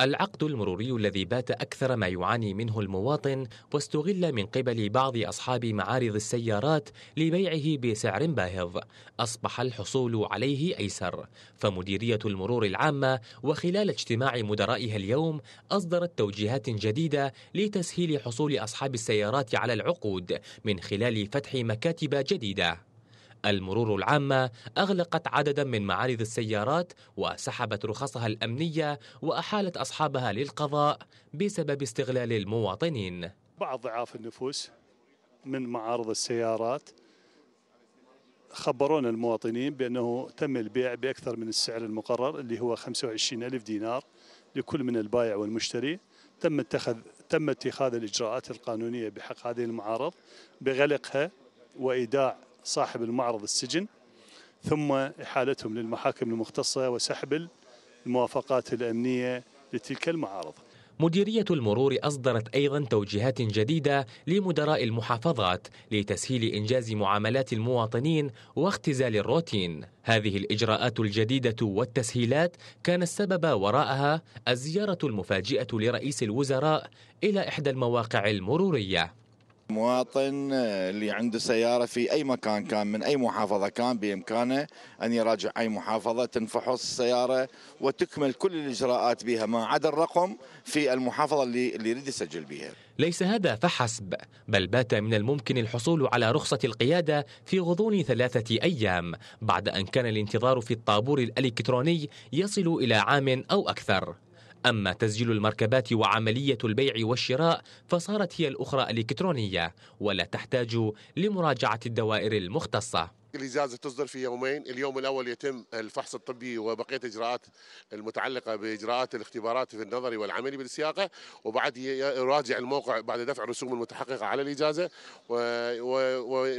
العقد المروري الذي بات أكثر ما يعاني منه المواطن واستغل من قبل بعض أصحاب معارض السيارات لبيعه بسعر باهظ أصبح الحصول عليه أيسر. فمديرية المرور العامة وخلال اجتماع مدرائها اليوم أصدرت توجيهات جديدة لتسهيل حصول أصحاب السيارات على العقود من خلال فتح مكاتب جديدة. المرور العامة أغلقت عددا من معارض السيارات وسحبت رخصها الأمنية وأحالت أصحابها للقضاء بسبب استغلال المواطنين. بعض ضعاف النفوس من معارض السيارات خبرونا المواطنين بأنه تم البيع بأكثر من السعر المقرر اللي هو 25 ألف دينار لكل من البائع والمشتري. تم اتخذ تم اتخاذ الإجراءات القانونية بحق هذه المعارض بغلقها وإيداع صاحب المعرض السجن ثم إحالتهم للمحاكم المختصة وسحب الموافقات الأمنية لتلك المعارض. مديرية المرور أصدرت أيضا توجيهات جديدة لمدراء المحافظات لتسهيل إنجاز معاملات المواطنين واختزال الروتين. هذه الإجراءات الجديدة والتسهيلات كان السبب وراءها الزيارة المفاجئة لرئيس الوزراء إلى إحدى المواقع المرورية. مواطن اللي عنده سيارة في أي مكان كان من أي محافظة كان بإمكانه أن يراجع أي محافظة تنفحص السيارة وتكمل كل الإجراءات بها. ما عدا الرقم في المحافظة اللي, اللي يريد يسجل بها. ليس هذا فحسب بل بات من الممكن الحصول على رخصة القيادة في غضون ثلاثة أيام بعد أن كان الانتظار في الطابور الإلكتروني يصل إلى عام أو أكثر. أما تسجيل المركبات وعملية البيع والشراء فصارت هي الأخرى إلكترونية ولا تحتاج لمراجعة الدوائر المختصة. الإجازة تصدر في يومين اليوم الأول يتم الفحص الطبي وبقية إجراءات المتعلقة بإجراءات الاختبارات في النظري والعملي بالسياقة وبعد يراجع الموقع بعد دفع الرسوم المتحققة على الإجازة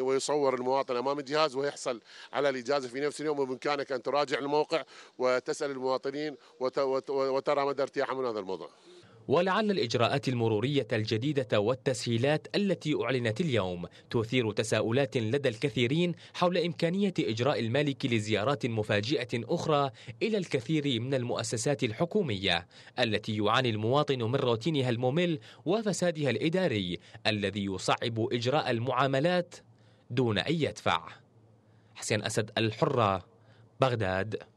ويصور المواطن أمام الجهاز ويحصل على الإجازة في نفس اليوم وبإمكانك أن تراجع الموقع وتسأل المواطنين وترى مدى ارتياحهم من هذا الموضوع. ولعل الإجراءات المرورية الجديدة والتسهيلات التي أعلنت اليوم تثير تساؤلات لدى الكثيرين حول إمكانية إجراء المالك لزيارات مفاجئة أخرى إلى الكثير من المؤسسات الحكومية التي يعاني المواطن من روتينها الممل وفسادها الإداري الذي يصعب إجراء المعاملات دون أن يدفع. حسين أسد الحرة بغداد.